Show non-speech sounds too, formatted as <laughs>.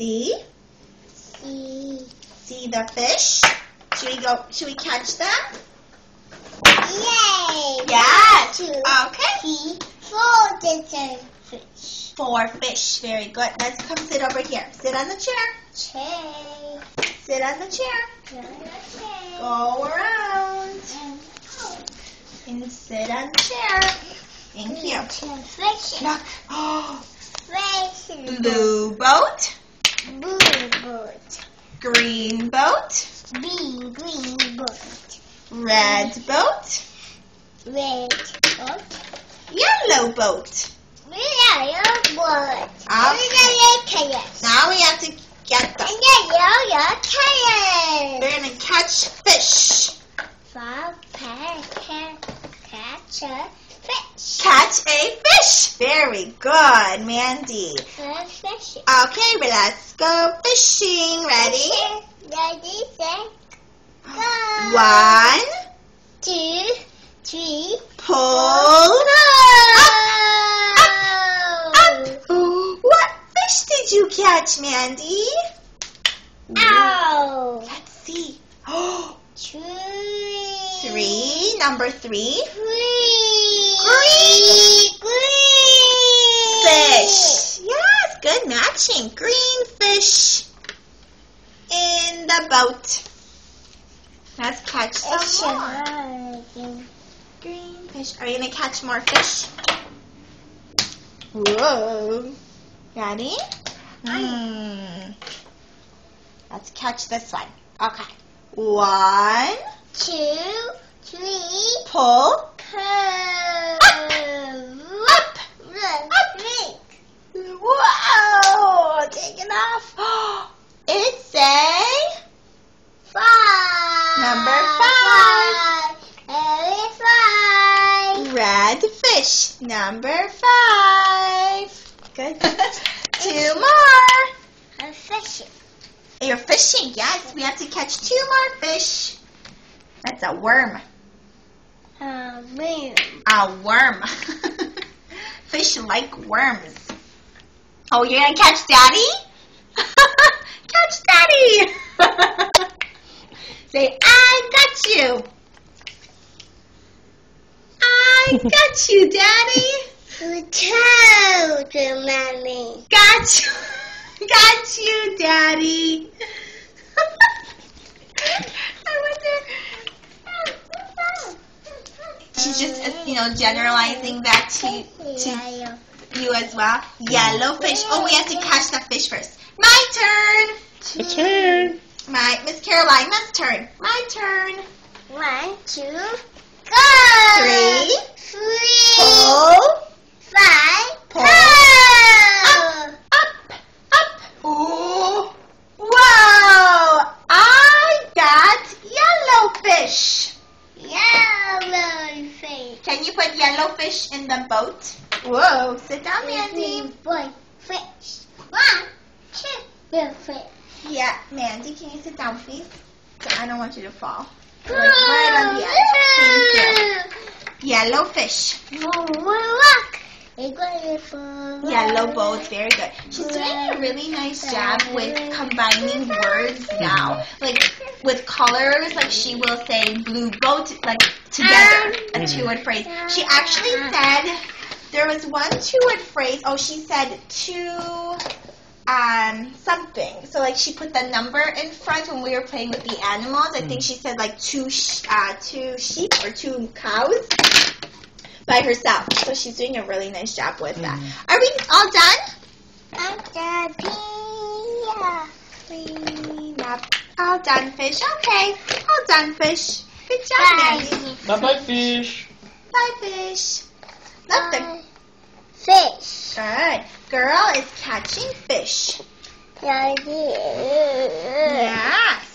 See? See. See the fish? Should we go, should we catch them? Yay! Yes. Two. Okay. See. Four different fish. Four fish. Very good. Let's come sit over here. Sit on the chair. Chair. Sit on the chair. Chair. Go around. And sit on the chair. Thank you. Fish. Look. Oh, <gasps> Fish. blue boat. Blue boat. Green boat. Green, green boat. Red boat. Red boat. Yellow boat. Yellow boat. Ah. Okay. Yellow colors. Now we have to get. And yellow colors. We're to catch fish. Five catch a fish. Catch a fish. Very good, Mandy. Five fish. Okay, well, let's go fishing. Ready? Ready, set, go. One, two, three, pull. up, Up. up. What fish did you catch, Mandy? Ow. Let's see. <gasps> Three. <gasps> Three, number three. Green. Green. Green. Fish. Yes, good matching. Green fish in the boat. Let's catch some more. Green fish. Are you going to catch more fish? Whoa. Ready? Hmm. Let's catch this one. Okay. One. Two, three, Pull. curve. Up. Up. Whoa. Take it off. <gasps> <gasps> It's a Five. Number five. Very five. red fish. Number five. Good. <laughs> Two more. A fish. You're fishing. Yes, we have to catch two more fish. That's a worm. A moon. A worm. <laughs> Fish like worms. Oh, you're gonna catch daddy? <laughs> catch daddy! Say, I got you. I got you, daddy. Toe to mommy. Got you. Got you, daddy. I wonder. She's just, you know, generalizing that to to you as well. Yellow fish. Oh, we have to catch the fish first. My turn. Your turn. My Miss Karolina's turn. My turn. One, two, go. Three. Three. Pull. Five. Pull. Go. Up. Up. Ooh. Whoa. I got yellow fish. Yellow fish. Can you put yellow fish in the boat? Whoa. Sit down, Mandy. Boy, fish. One, two, three, fish. Yeah, Mandy, can you sit down, please? I don't want you to fall. Like right on the edge. Yellow fish. Look. Yellow boat, very good. She's doing a really nice job with combining words now. Like with colors, like she will say blue boat, like together, a two word phrase. She actually said there was one two word phrase. Oh, she said two um something. So like she put the number in front when we were playing with the animals. I think she said like two sh- uh two sheep or two cows by herself. So she's doing a really nice job with that. Are we all done? Clean up. All done, fish. Okay. All done, fish. Good job, Mandy. Bye bye, fish. Bye, fish. Love the Fish. good girl is catching fish. Daddy. Yes.